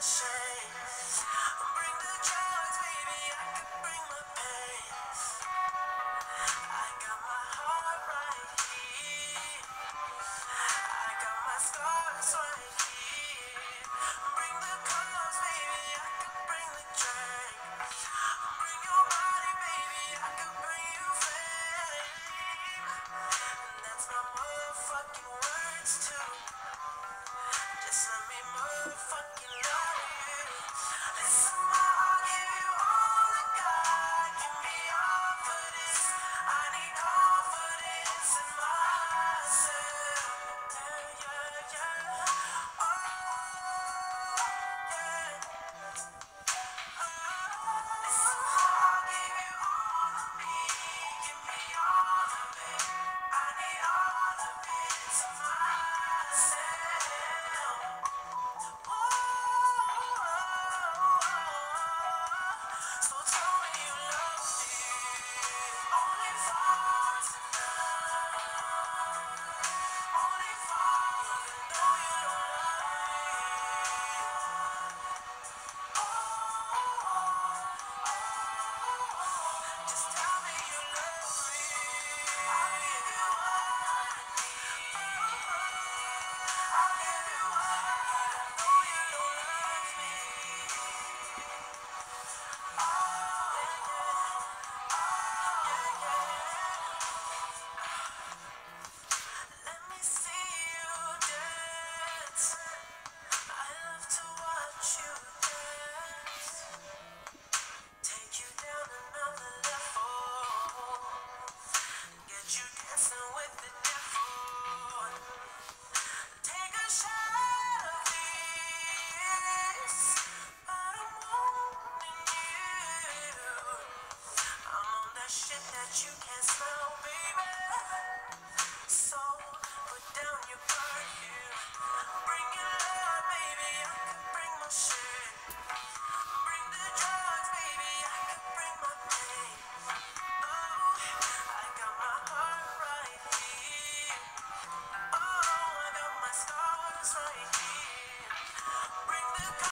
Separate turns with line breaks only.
I got my heart. you can smile.